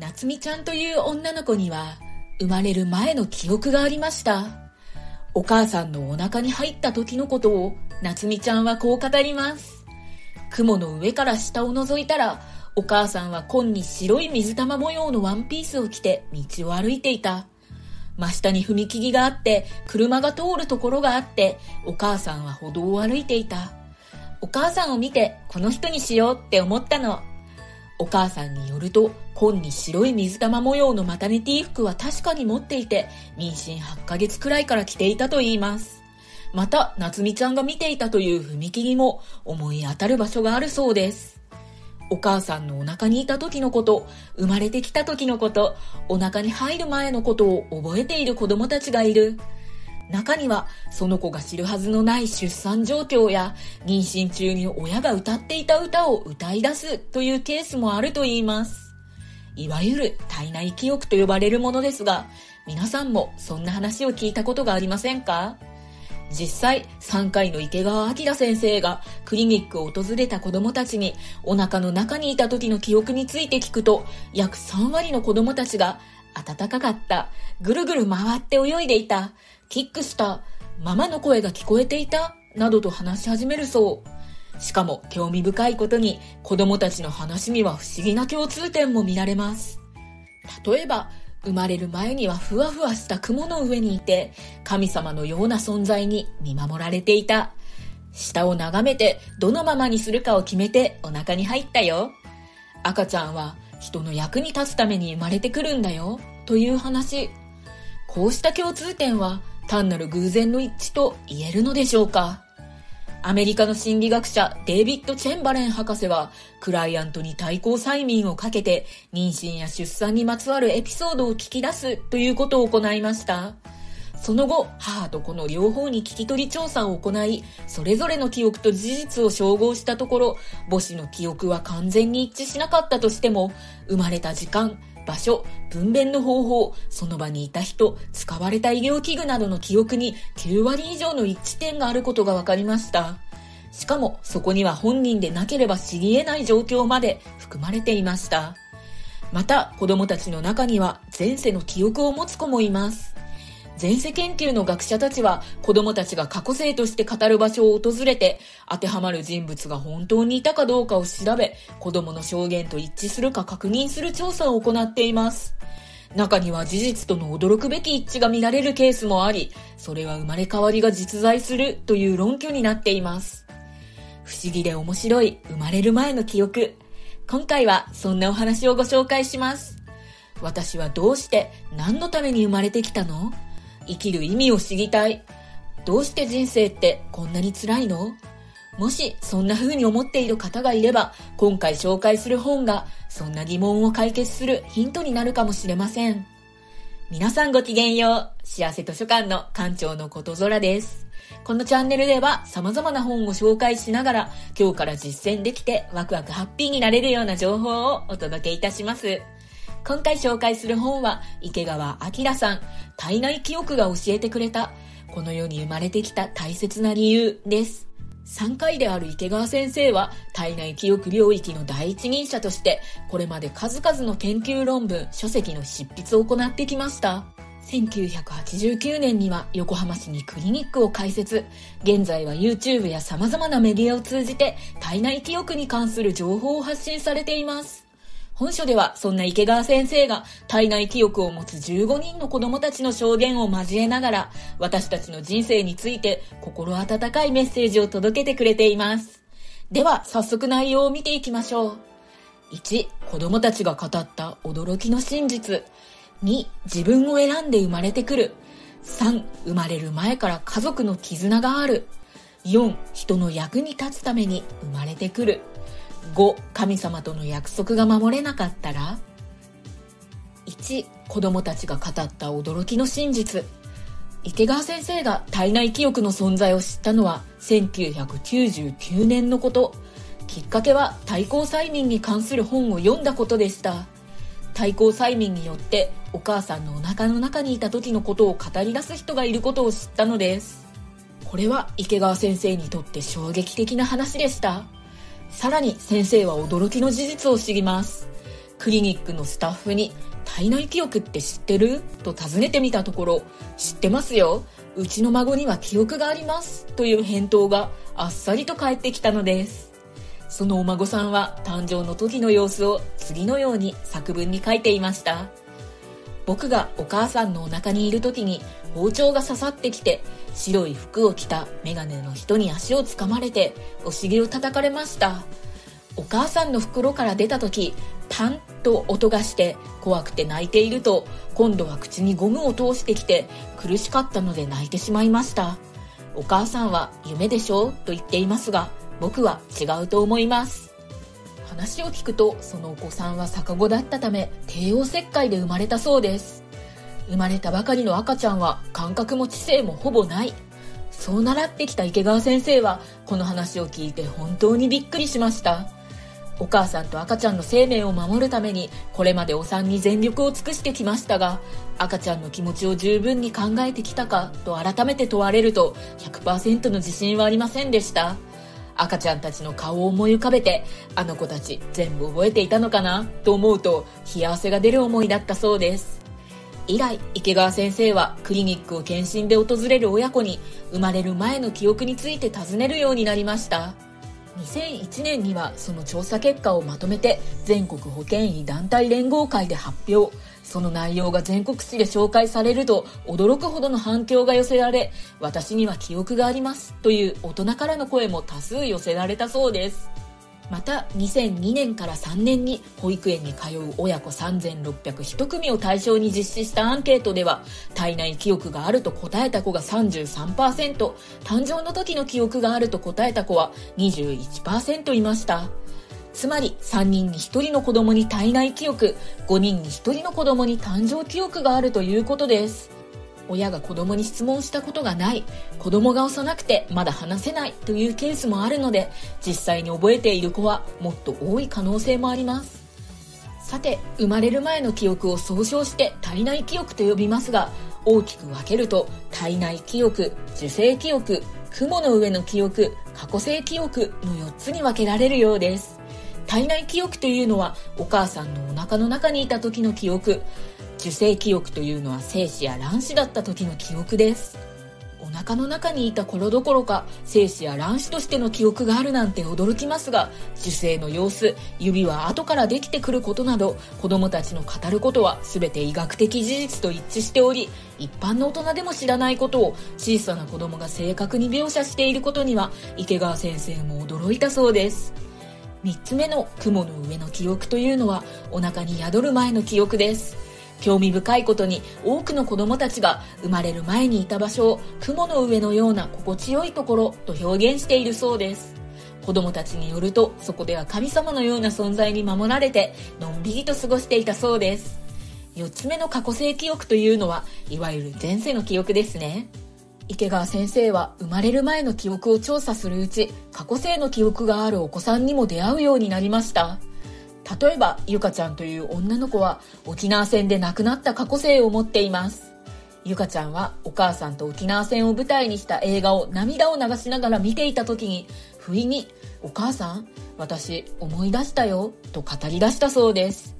夏美ちゃんという女の子には生まれる前の記憶がありました。お母さんのお腹に入った時のことを夏美ちゃんはこう語ります。雲の上から下を覗いたらお母さんは紺に白い水玉模様のワンピースを着て道を歩いていた。真下に踏切があって、車が通るところがあって、お母さんは歩道を歩いていた。お母さんを見て、この人にしようって思ったの。お母さんによると、紺に白い水玉模様のマタニティ服は確かに持っていて、妊娠8ヶ月くらいから着ていたと言います。また、夏美ちゃんが見ていたという踏切も思い当たる場所があるそうです。お母さんのお腹にいた時のこと、生まれてきた時のこと、お腹に入る前のことを覚えている子供たちがいる。中には、その子が知るはずのない出産状況や、妊娠中に親が歌っていた歌を歌い出すというケースもあると言います。いわゆる体内記憶と呼ばれるものですが、皆さんもそんな話を聞いたことがありませんか？実際、3回の池川明先生がクリニックを訪れた子供たちにお腹の中にいた時の記憶について聞くと、約3割の子供たちが暖かかった、ぐるぐる回って泳いでいた、キックした、ママの声が聞こえていた、などと話し始めるそう。しかも興味深いことに子供たちの話には不思議な共通点も見られます。例えば、生まれる前にはふわふわした雲の上にいて、神様のような存在に見守られていた。下を眺めてどのままにするかを決めてお腹に入ったよ。赤ちゃんは人の役に立つために生まれてくるんだよ。という話。こうした共通点は単なる偶然の一致と言えるのでしょうかアメリカの心理学者デイビッド・チェンバレン博士は、クライアントに対抗催眠をかけて、妊娠や出産にまつわるエピソードを聞き出すということを行いました。その後、母と子の両方に聞き取り調査を行い、それぞれの記憶と事実を照合したところ、母子の記憶は完全に一致しなかったとしても、生まれた時間、場所、分娩の方法、その場にいた人、使われた医療器具などの記憶に9割以上の一致点があることが分かりました。しかも、そこには本人でなければ知り得ない状況まで含まれていました。また、子供たちの中には前世の記憶を持つ子もいます。前世研究の学者たちは子供たちが過去生として語る場所を訪れて当てはまる人物が本当にいたかどうかを調べ子供の証言と一致するか確認する調査を行っています。中には事実との驚くべき一致が見られるケースもあり、それは生まれ変わりが実在するという論拠になっています。不思議で面白い生まれる前の記憶。今回はそんなお話をご紹介します。私はどうして何のために生まれてきたの？生きる意味を知りたい。どうして人生ってこんなに辛いの？もしそんな風に思っている方がいれば、今回紹介する本がそんな疑問を解決するヒントになるかもしれません。皆さんごきげんよう。幸せ図書館の館長のことぞらです。このチャンネルでは様々な本を紹介しながら今日から実践できてワクワクハッピーになれるような情報をお届けいたします。今回紹介する本は池川明さん、体内記憶が教えてくれた、この世に生まれてきた大切な理由です。3回である池川先生は体内記憶領域の第一人者としてこれまで数々の研究論文、書籍の執筆を行ってきました。1989年には横浜市にクリニックを開設。現在は YouTube や様々なメディアを通じて体内記憶に関する情報を発信されています。本書ではそんな池川先生が体内記憶を持つ15人の子供たちの証言を交えながら私たちの人生について心温かいメッセージを届けてくれています。では早速内容を見ていきましょう。1、子供たちが語った驚きの真実。2、自分を選んで生まれてくる。3、生まれる前から家族の絆がある。4、人の役に立つために生まれてくる。5神様との約束が守れなかったら1子供たちが語った驚きの真実。池川先生が体内記憶の存在を知ったのは1999年のこと。きっかけは対抗催眠に関する本を読んだことでした。対抗催眠によってお母さんのお腹の中にいた時のことを語り出す人がいることを知ったのです。これは池川先生にとって衝撃的な話でした。さらに先生は驚きの事実を知ります。クリニックのスタッフに体内記憶って知ってる？と尋ねてみたところ、知ってますよ。うちの孫には記憶があります。という返答があっさりと返ってきたのです。そのお孫さんは誕生の時の様子を次のように作文に書いていました。僕がお母さんのお腹にいる時に包丁が刺さってきて白い服を着たメガネの人に足をつかまれてお尻を叩かれました。お母さんの袋から出た時パンと音がして怖くて泣いていると今度は口にゴムを通してきて苦しかったので泣いてしまいました。お母さんは夢でしょ？と言っていますが僕は違うと思います。話を聞くとそのお子さんは逆子だったため帝王切開で生まれたそうです。生まれたばかりの赤ちゃんは感覚も知性もほぼない。そう習ってきた池川先生はこの話を聞いて本当にびっくりしました。お母さんと赤ちゃんの生命を守るためにこれまでお産に全力を尽くしてきましたが赤ちゃんの気持ちを十分に考えてきたかと改めて問われると100%の自信はありませんでした。赤ちゃんたちの顔を思い浮かべてあの子たち全部覚えていたのかな？と思うと冷や汗が出る思いだったそうです。以来池川先生はクリニックを検診で訪れる親子に生まれる前の記憶について尋ねるようになりました。2001年にはその調査結果をまとめて全国保健医団体連合会で発表。その内容が全国紙で紹介されると驚くほどの反響が寄せられ私には記憶がありますという大人からの声も多数寄せられたそうです。また2002年から3年に保育園に通う親子3601組を対象に実施したアンケートでは体内記憶があると答えた子が33%誕生の時の記憶があると答えた子は21%いました。つまり3人に1人の子供に体内記憶5人に1人の子供に誕生記憶があるということです。親が子供に質問したことがない子供が幼くてまだ話せないというケースもあるので実際に覚えている子はもっと多い可能性もあります。さて生まれる前の記憶を総称して体内記憶と呼びますが大きく分けると体内記憶受精記憶雲の上の記憶過去性記憶の4つに分けられるようです。体内記憶というのはお母さんのお腹の中にいた時の記憶。受精記憶というのは精子や卵子だった時の記憶です。お腹の中にいた頃どころか精子や卵子としての記憶があるなんて驚きますが受精の様子指は後からできてくることなど子供たちの語ることは全て医学的事実と一致しており一般の大人でも知らないことを小さな子供が正確に描写していることには池川先生も驚いたそうです。3つ目の雲の上の記憶というのはお腹に宿る前の記憶です。興味深いことに多くの子供たちが生まれる前にいた場所を雲の上のような心地よいところと表現しているそうです。子供たちによるとそこでは神様のような存在に守られてのんびりと過ごしていたそうです。4つ目の過去性記憶というのはいわゆる前世の記憶ですね。池川先生は生まれる前の記憶を調査するうち過去性の記憶があるお子さんにも出会うようになりました。例えばゆかちゃんという女の子は沖縄戦で亡くなった過去性を持っています。ゆかちゃんはお母さんと沖縄戦を舞台にした映画を涙を流しながら見ていた時に不意に「お母さん私思い出したよ」と語り出したそうです。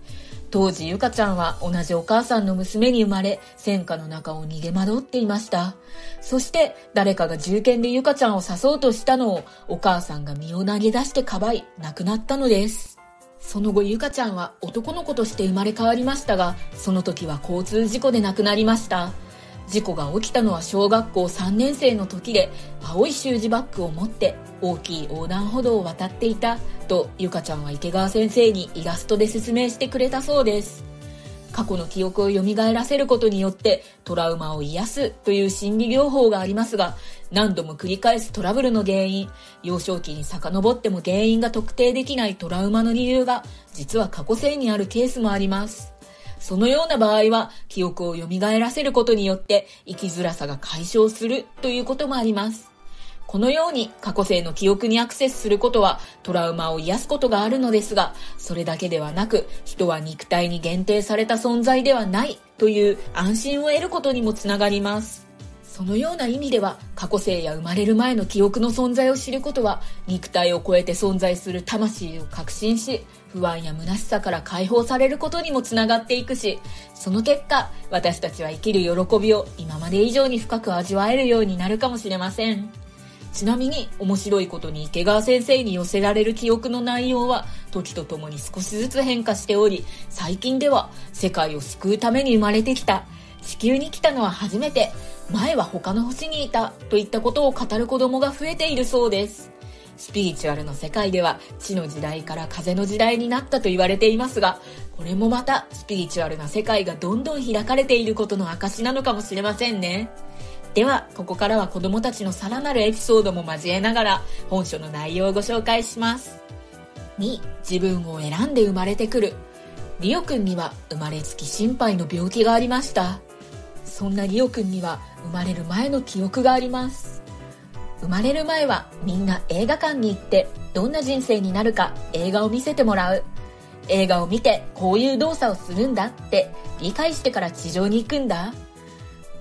当時ゆかちゃんは同じお母さんの娘に生まれ戦火の中を逃げ惑っていました。そして誰かが銃剣でゆかちゃんを刺そうとしたのをお母さんが身を投げ出してかばい亡くなったのです。その後ゆかちゃんは男の子として生まれ変わりましたがその時は交通事故で亡くなりました。事故が起きたのは小学校3年生の時で青い習字バッグを持って大きい横断歩道を渡っていたとゆかちゃんは池川先生にイラストで説明してくれたそうです。過去の記憶を蘇らせることによってトラウマを癒すという心理療法がありますが何度も繰り返すトラブルの原因幼少期に遡っても原因が特定できないトラウマの理由が実は過去性にあるケースもあります。そのような場合は記憶を蘇らせることによって生きづらさが解消するということもありますこのように過去性の記憶にアクセスすることはトラウマを癒すことがあるのですが、それだけではなく、人は肉体に限定された存在ではないという安心を得ることにもつながります。そのような意味では過去性や生まれる前の記憶の存在を知ることは肉体を超えて存在する魂を確信し不安や虚しさから解放されることにもつながっていくしその結果私たちは生きる喜びを今まで以上に深く味わえるようになるかもしれません。ちなみに面白いことに池川先生に寄せられる記憶の内容は時とともに少しずつ変化しており最近では世界を救うために生まれてきた地球に来たのは初めて。前は他の星にいたといったことを語る子供が増えているそうです。スピリチュアルの世界では地の時代から風の時代になったと言われていますがこれもまたスピリチュアルな世界がどんどん開かれていることの証なのかもしれませんね。ではここからは子供たちのさらなるエピソードも交えながら本書の内容をご紹介します。2自分を選んで生まれてくる。リオくんには生まれつき心配の病気がありました。そんなリオくんには生まれる前の記憶があります。生まれる前はみんな映画館に行ってどんな人生になるか映画を見せてもらう。映画を見てこういう動作をするんだって理解してから地上に行くんだ。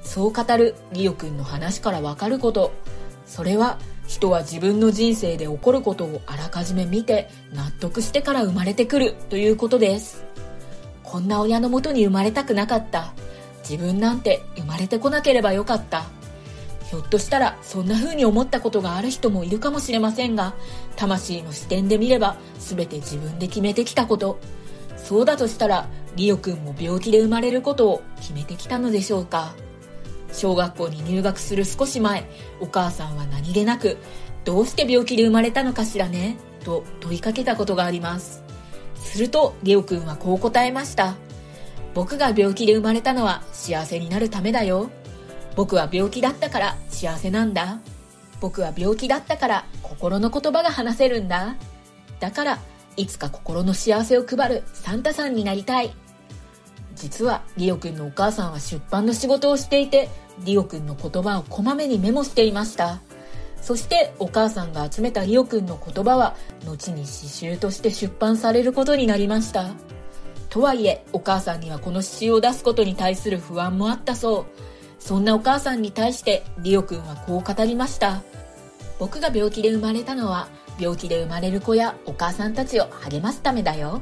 そう語るリオくんの話からわかること。それは人は自分の人生で起こることをあらかじめ見て納得してから生まれてくるということです。こんな親のもとに生まれたくなかった。自分なんて生まれてこなければよかった。ひょっとしたらそんな風に思ったことがある人もいるかもしれませんが魂の視点で見れば全て自分で決めてきたこと。そうだとしたらリオくんも病気で生まれることを決めてきたのでしょうか。小学校に入学する少し前お母さんは何気なく「どうして病気で生まれたのかしらね?」と問いかけたことがあります。するとリオくんはこう答えました。僕が病気で生まれたのは幸せになるためだよ。僕は病気だったから幸せなんだ。僕は病気だったから心の言葉が話せるんだ。だからいつか心の幸せを配るサンタさんになりたい。実はリオくんのお母さんは出版の仕事をしていてリオくんの言葉をこまめにメモしていました。そしてお母さんが集めたリオくんの言葉は後に詩集として出版されることになりました。とはいえお母さんにはこの詩を出すことに対する不安もあったそう。そんなお母さんに対してリオくんはこう語りました。僕が病気で生まれたのは病気で生まれる子やお母さんたちを励ますためだよ。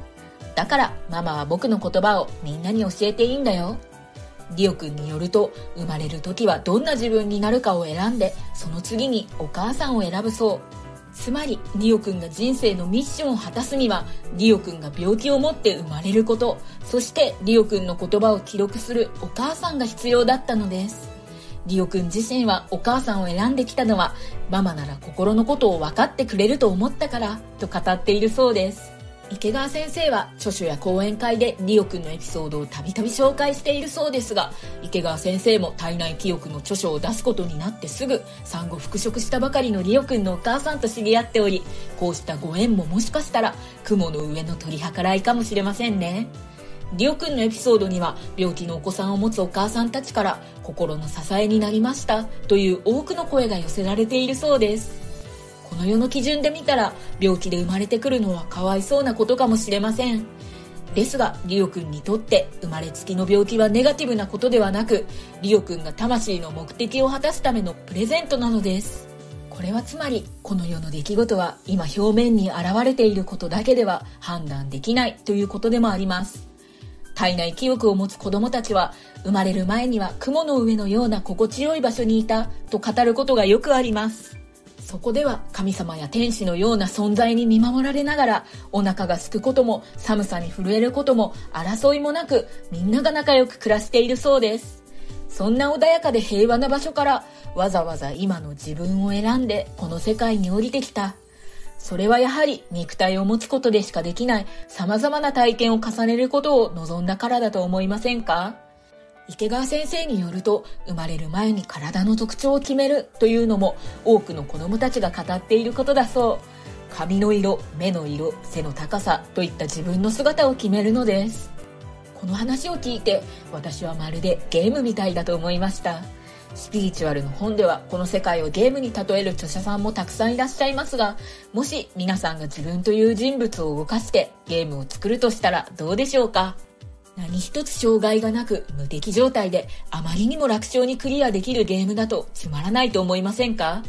だからママは僕の言葉をみんなに教えていいんだよ。リオくんによると生まれる時はどんな自分になるかを選んでその次にお母さんを選ぶそう。つまりリオくんが人生のミッションを果たすにはリオくんが病気を持って生まれること。そしてリオくんの言葉を記録するお母さんが必要だったのです。リオくん自身はお母さんを選んできたのはママなら心のことを分かってくれると思ったからと語っているそうです。池川先生は著書や講演会でリオくんのエピソードをたびたび紹介しているそうですが池川先生も体内記憶の著書を出すことになってすぐ産後復職したばかりのリオくんのお母さんと知り合っておりこうしたご縁ももしかしたら雲の上の取り計らいかもしれませんね。リオくんのエピソードには病気のお子さんを持つお母さんたちから心の支えになりましたという多くの声が寄せられているそうです。この世の基準で見たら病気で生まれてくるのはかわいそうなことかもしれません。ですがリオくんにとって生まれつきの病気はネガティブなことではなくリオくんが魂の目的を果たすためのプレゼントなのです。これはつまりこの世の出来事は今表面に現れていることだけでは判断できないということでもあります。体内記憶を持つ子供たちは生まれる前には雲の上のような心地よい場所にいたと語ることがよくあります。そこでは神様や天使のような存在に見守られながらお腹が空くことも寒さに震えることも争いもなくみんなが仲良く暮らしているそうです。そんな穏やかで平和な場所からわざわざ今の自分を選んでこの世界に降りてきた。それはやはり肉体を持つことでしかできない様々な体験を重ねることを望んだからだと思いませんか？池川先生によると生まれる前に体の特徴を決めるというのも多くの子供たちが語っていることだそう。髪の色目の色背の高さといった自分の姿を決めるのです。この話を聞いて私はまるでゲームみたいだと思いました。スピリチュアルの本ではこの世界をゲームに例える著者さんもたくさんいらっしゃいますがもし皆さんが自分という人物を動かしてゲームを作るとしたらどうでしょうか？何一つ障害がなく無敵状態であまりにも楽勝にクリアできるゲームだとつまらないと思いませんか？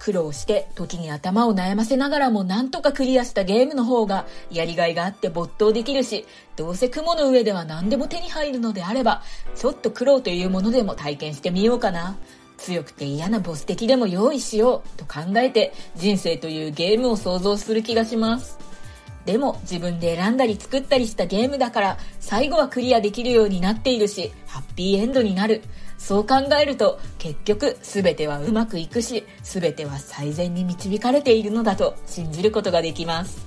苦労して時に頭を悩ませながらもなんとかクリアしたゲームの方がやりがいがあって没頭できるし、どうせ雲の上では何でも手に入るのであれば、ちょっと苦労というものでも体験してみようかな。強くて嫌なボス敵でも用意しようと考えて人生というゲームを想像する気がします。でも自分で選んだり作ったりしたゲームだから最後はクリアできるようになっているし、ハッピーエンドになる。そう考えると結局全てはうまくいくし全ては最善に導かれているのだと信じることができます。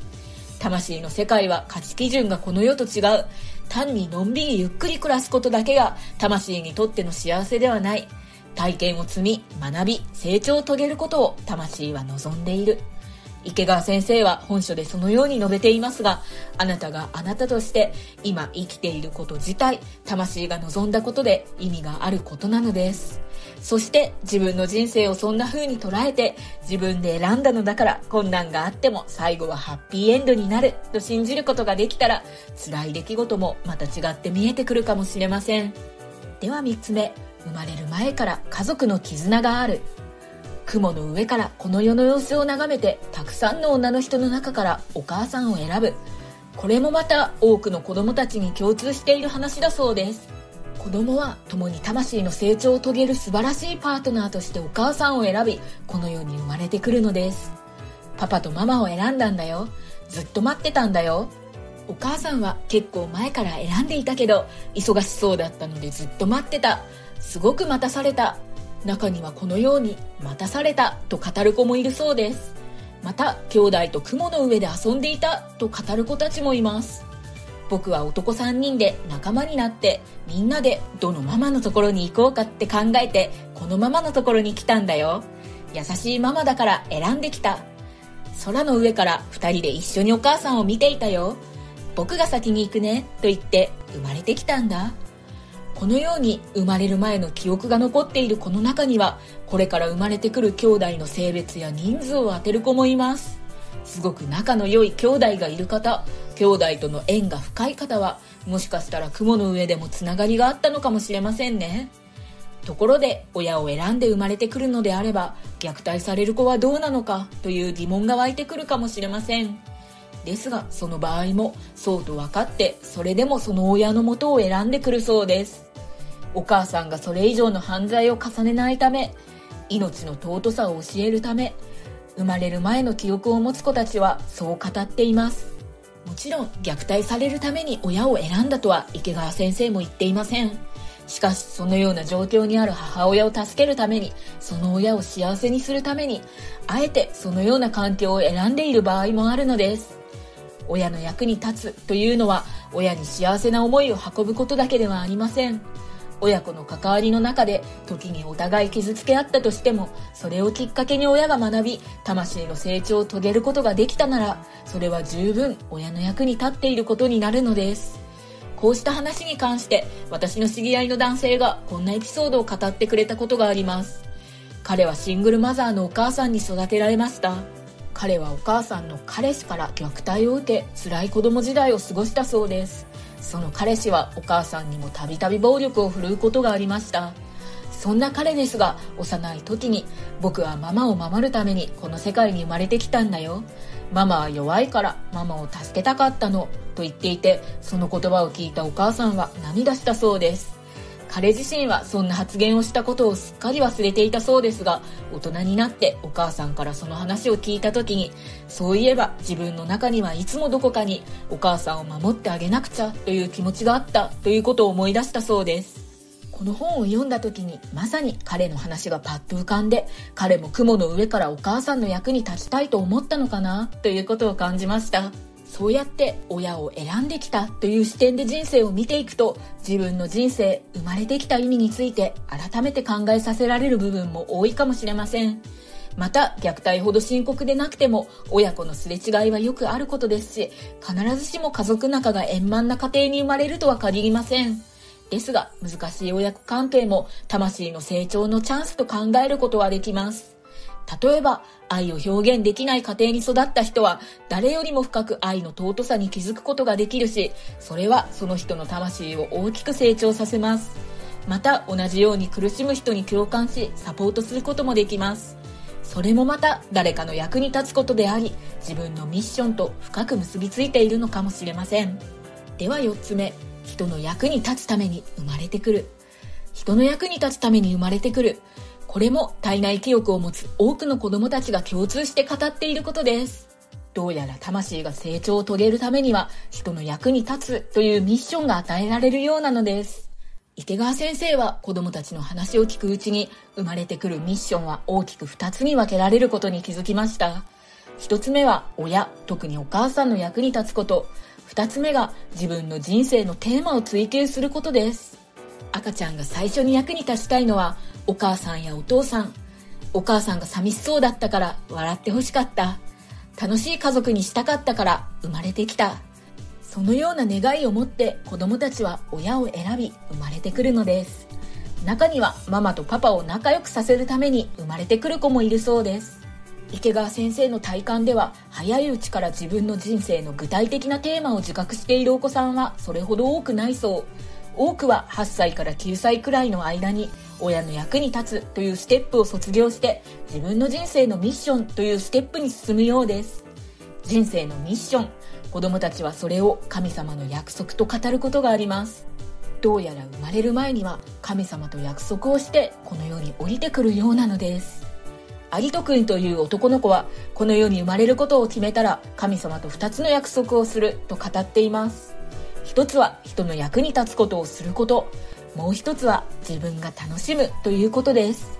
魂の世界は価値基準がこの世と違う。単にのんびりゆっくり暮らすことだけが魂にとっての幸せではない。体験を積み学び成長を遂げることを魂は望んでいる。池川先生は本書でそのように述べていますが、あなたがあなたとして今生きていること自体、魂が望んだことで意味があることなのです。そして自分の人生をそんな風に捉えて自分で選んだのだから困難があっても最後はハッピーエンドになると信じることができたら辛い出来事もまた違って見えてくるかもしれません。では3つ目、生まれる前から家族の絆がある。雲の上からこの世の様子を眺めてたくさんの女の人の中からお母さんを選ぶ。これもまた多くの子供たちに共通している話だそうです。子供は共に魂の成長を遂げる素晴らしいパートナーとしてお母さんを選びこの世に生まれてくるのです。パパとママを選んだんだよ。ずっと待ってたんだよ。お母さんは結構前から選んでいたけど忙しそうだったのでずっと待ってた。すごく待たされた。中にはこのように待たされたと語る子もいるそうです。また兄弟と雲の上で遊んでいたと語る子たちもいます。僕は男3人で仲間になってみんなでどのママのところに行こうかって考えてこのママのところに来たんだよ。優しいママだから選んできた。空の上から2人で一緒にお母さんを見ていたよ。僕が先に行くねと言って生まれてきたんだ。このように生まれる前の記憶が残っている子の中にはこれから生まれてくる兄弟の性別や人数を当てる子もいます。すごく仲の良い兄弟がいる方兄弟との縁が深い方はもしかしたら雲の上でもつながりがあったのかもしれませんね。ところで親を選んで生まれてくるのであれば虐待される子はどうなのかという疑問が湧いてくるかもしれません。ですがその場合もそうと分かってそれでもその親のもとを選んでくるそうです。お母さんがそれ以上の犯罪を重ねないため命の尊さを教えるため生まれる前の記憶を持つ子たちはそう語っています。もちろん虐待されるために親を選んだとは池川先生も言っていません。しかしそのような状況にある母親を助けるためにその親を幸せにするためにあえてそのような環境を選んでいる場合もあるのです。親の役に立つというのは親に幸せな思いを運ぶことだけではありません。親子の関わりの中で時にお互い傷つけ合ったとしてもそれをきっかけに親が学び魂の成長を遂げることができたならそれは十分親の役に立っていることになるのです。こうした話に関して私の知り合いの男性がこんなエピソードを語ってくれたことがあります。彼はシングルマザーのお母さんに育てられました。彼はお母さんの彼氏から虐待を受け辛い子供時代を過ごしたそうです。その彼氏はお母さんにもたびたび暴力を振るうことがありました。そんな彼ですが幼い時に僕はママを守るためにこの世界に生まれてきたんだよ。ママは弱いからママを助けたかったのと言っていてその言葉を聞いたお母さんは涙したそうです。彼自身はそんな発言をしたことをすっかり忘れていたそうですが大人になってお母さんからその話を聞いた時にそういえば自分の中にはいつもどこかにお母さんを守ってあげなくちゃという気持ちがあったということを思い出したそうです。この本を読んだ時にまさに彼の話がパッと浮かんで彼も雲の上からお母さんの役に立ちたいと思ったのかなということを感じました。そうやって親を選んできたという視点で人生を見ていくと自分の人生生まれてきた意味について改めて考えさせられる部分も多いかもしれません。また虐待ほど深刻でなくても親子のすれ違いはよくあることですし必ずしも家族仲が円満な家庭に生まれるとは限りません。ですが難しい親子関係も魂の成長のチャンスと考えることはできます。例えば、愛を表現できない家庭に育った人は、誰よりも深く愛の尊さに気づくことができるし、それはその人の魂を大きく成長させます。また、同じように苦しむ人に共感し、サポートすることもできます。それもまた、誰かの役に立つことであり、自分のミッションと深く結びついているのかもしれません。では4つ目、人の役に立つために生まれてくる。人の役に立つために生まれてくる。これも体内記憶を持つ多くの子供たちが共通して語っていることです。どうやら魂が成長を遂げるためには人の役に立つというミッションが与えられるようなのです。池川先生は子供たちの話を聞くうちに生まれてくるミッションは大きく2つに分けられることに気づきました。1つ目は親、特にお母さんの役に立つこと。2つ目が自分の人生のテーマを追求することです。赤ちゃんが最初に役に立ちたいのはお母さんやお父さん。お母さんが寂しそうだったから笑ってほしかった。楽しい家族にしたかったから生まれてきた。そのような願いを持って子供たちは親を選び生まれてくるのです。中にはママとパパを仲良くさせるために生まれてくる子もいるそうです。池川先生の体感では早いうちから自分の人生の具体的なテーマを自覚しているお子さんはそれほど多くないそう。多くは8歳から9歳くらいの間に親の役に立つというステップを卒業して自分の人生のミッションというステップに進むようです。人生のミッション子供たちはそれを神様の約束と語ることがあります。どうやら生まれる前には神様と約束をしてこの世に降りてくるようなのです。有人君という男の子はこの世に生まれることを決めたら神様と2つの約束をすると語っています。一つは人の役に立つことをすること。もう一つは自分が楽しむということです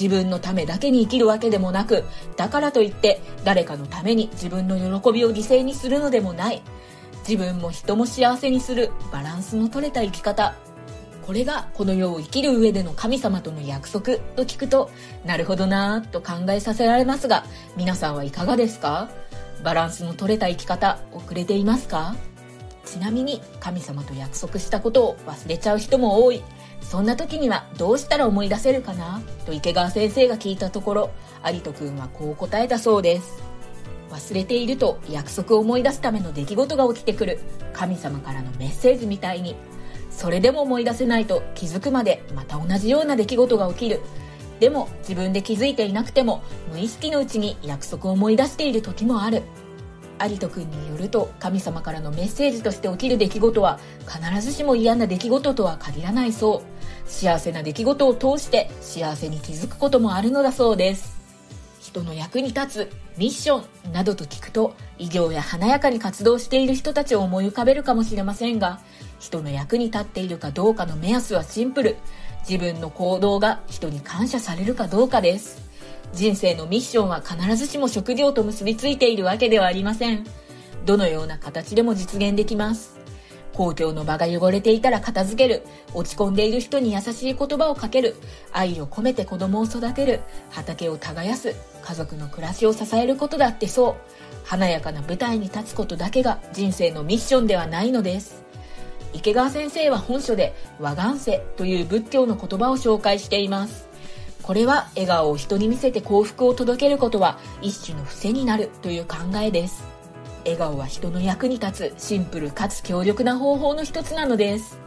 自分のためだけに生きるわけでもなくだからといって誰かのために自分の喜びを犠牲にするのでもない。自分も人も幸せにするバランスの取れた生き方。これがこの世を生きる上での神様との約束と聞くとなるほどなぁと考えさせられますが皆さんはいかがですか？バランスの取れた生き方遅れていますか？ちなみに神様と約束したことを忘れちゃう人も多い。そんな時にはどうしたら思い出せるかな？と池川先生が聞いたところ、有人くんはこう答えたそうです。忘れていると約束を思い出すための出来事が起きてくる。神様からのメッセージみたいに。それでも思い出せないと気づくまでまた同じような出来事が起きる。でも自分で気づいていなくても無意識のうちに約束を思い出している時もある。有人君によると神様からのメッセージとして起きる出来事は必ずしも嫌な出来事とは限らないそう。幸せな出来事を通して幸せに気づくこともあるのだそうです。人の役に立つミッションなどと聞くと異業や華やかに活動している人たちを思い浮かべるかもしれませんが人の役に立っているかどうかの目安はシンプル。自分の行動が人に感謝されるかどうかです。人生のミッションは必ずしも職業と結びついているわけではありません。どのような形でも実現できます。公共の場が汚れていたら片付ける。落ち込んでいる人に優しい言葉をかける。愛を込めて子供を育てる。畑を耕す。家族の暮らしを支えることだってそう。華やかな舞台に立つことだけが人生のミッションではないのです。池川先生は本書で和願世という仏教の言葉を紹介しています。これは笑顔を人に見せて幸福を届けることは一種の伏せになるという考えです。笑顔は人の役に立つシンプルかつ強力な方法の一つなのです。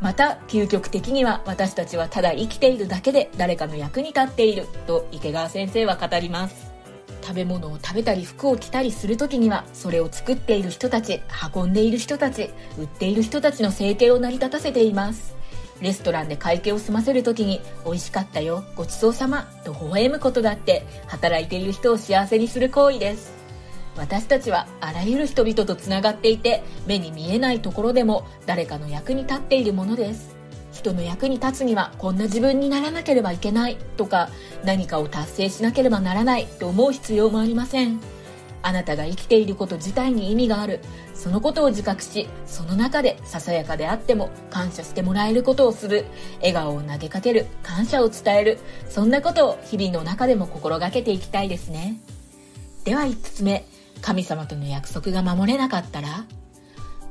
また、究極的には私たちはただ生きているだけで誰かの役に立っていると池川先生は語ります。食べ物を食べたり服を着たりする時にはそれを作っている人たち運んでいる人たち売っている人たちの生計を成り立たせていますレストランで会計を済ませる時に美味しかったよ、ごちそうさまと微笑むことだって働いている人を幸せにする行為です。私たちはあらゆる人々とつながっていて目に見えないところでも誰かの役に立っているものです。人の役に立つにはこんな自分にならなければいけないとか何かを達成しなければならないと思う必要もありません。あなたが生きていること自体に意味がある。そのことを自覚し、その中でささやかであっても感謝してもらえることをする。笑顔を投げかける。感謝を伝える。そんなことを日々の中でも心がけていきたいですね。では5つ目。神様との約束が守れなかったら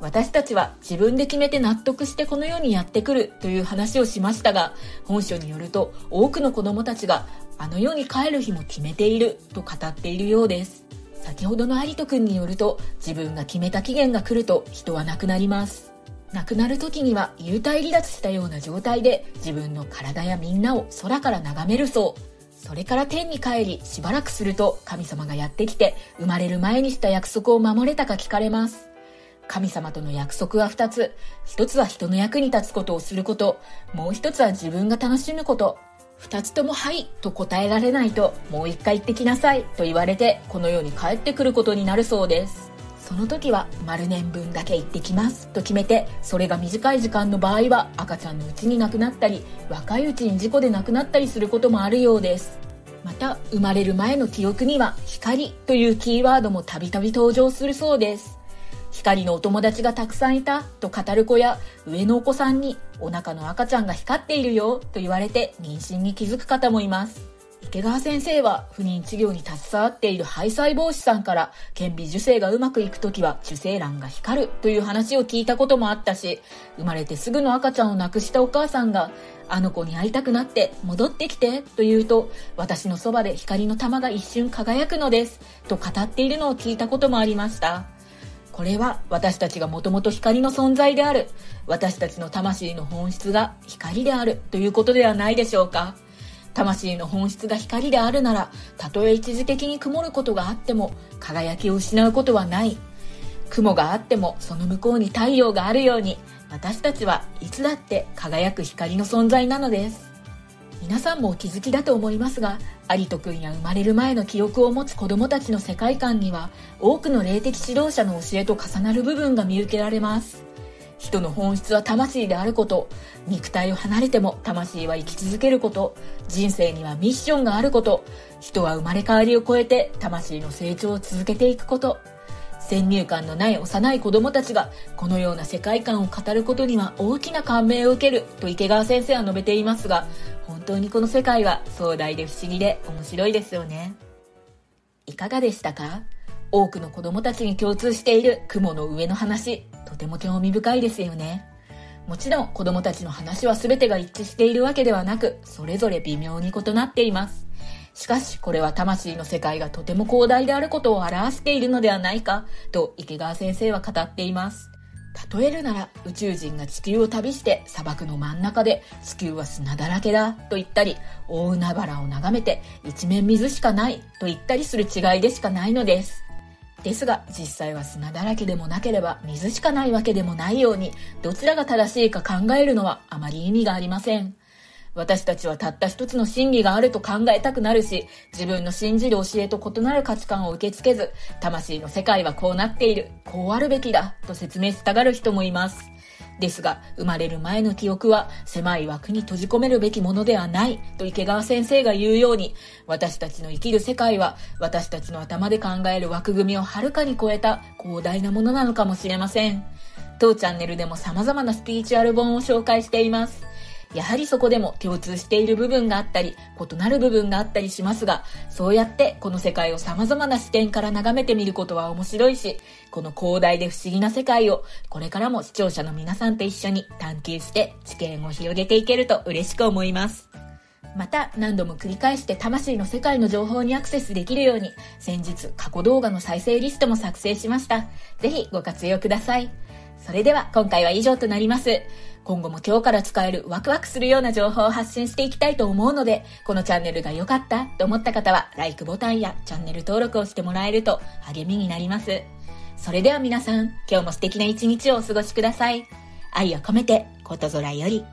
私たちは自分で決めて納得してこの世にやってくるという話をしましたが、本書によると多くの子供たちがあの世に帰る日も決めていると語っているようです。先ほどの有人君によると自分が決めた期限が来ると人は亡くなります。亡くなる時には幽体離脱したような状態で自分の体やみんなを空から眺めるそう。それから天に帰りしばらくすると神様がやってきて生まれる前にした約束を守れたか聞かれます。神様との約束は2つ。1つは人の役に立つことをすること。もう1つは自分が楽しむこと。2つともはいと答えられないと、もう一回言ってきなさいと言われて、この世に帰ってくることになるそうです。その時は丸年分だけ行ってきますと決めて、それが短い時間の場合は赤ちゃんのうちに亡くなったり、若いうちに事故で亡くなったりすることもあるようです。また、生まれる前の記憶には光というキーワードもたびたび登場するそうです。光のお友達がたくさんいたと語る子や上のお子さんにお腹の赤ちゃんが光っているよと言われて妊娠に気づく方もいます。池川先生は不妊治療に携わっている肺細胞師さんから顕微授精がうまくいく時は受精卵が光るという話を聞いたこともあったし生まれてすぐの赤ちゃんを亡くしたお母さんがあの子に会いたくなって戻ってきてと言うと私のそばで光の玉が一瞬輝くのですと語っているのを聞いたこともありました。これは私たちがもともと光の存在である、私たちの魂の本質が光であるということではないでしょうか。魂の本質が光であるなら、たとえ一時的に曇ることがあっても、輝きを失うことはない。雲があっても、その向こうに太陽があるように、私たちはいつだって輝く光の存在なのです。皆さんもお気づきだと思いますが、有人君や生まれる前の記憶を持つ子供たちの世界観には、多くの霊的指導者の教えと重なる部分が見受けられます。人の本質は魂であること、肉体を離れても魂は生き続けること、人生にはミッションがあること、人は生まれ変わりを超えて魂の成長を続けていくこと、先入観のない幼い子供たちがこのような世界観を語ることには大きな感銘を受けると池川先生は述べていますが本当にこの世界は壮大で不思議で面白いですよね。いかがでしたか？多くの子供たちに共通している雲の上の話とても興味深いですよね。もちろん子供たちの話は全てが一致しているわけではなくそれぞれ微妙に異なっています。しかし、これは魂の世界がとても広大であることを表しているのではないか、と池川先生は語っています。例えるなら、宇宙人が地球を旅して砂漠の真ん中で地球は砂だらけだと言ったり、大海原を眺めて一面水しかないと言ったりする違いでしかないのです。ですが、実際は砂だらけでもなければ水しかないわけでもないように、どちらが正しいか考えるのはあまり意味がありません。私たちはたった一つの真理があると考えたくなるし、自分の信じる教えと異なる価値観を受け付けず、魂の世界はこうなっている、こうあるべきだ、と説明したがる人もいます。ですが、生まれる前の記憶は狭い枠に閉じ込めるべきものではないと池川先生が言うように、私たちの生きる世界は私たちの頭で考える枠組みをはるかに超えた広大なものなのかもしれません。当チャンネルでも様々なスピーチュアル本を紹介しています。やはりそこでも共通している部分があったり、異なる部分があったりしますが、そうやってこの世界を様々な視点から眺めてみることは面白いし、この広大で不思議な世界をこれからも視聴者の皆さんと一緒に探求して知見を広げていけると嬉しく思います。また何度も繰り返して魂の世界の情報にアクセスできるように先日過去動画の再生リストも作成しました。ぜひご活用ください。それでは今回は以上となります。今後も今日から使えるワクワクするような情報を発信していきたいと思うので、このチャンネルが良かったと思った方は、LIKE ボタンやチャンネル登録をしてもらえると励みになります。それでは皆さん、今日も素敵な一日をお過ごしください。愛を込めて、ことぞらより。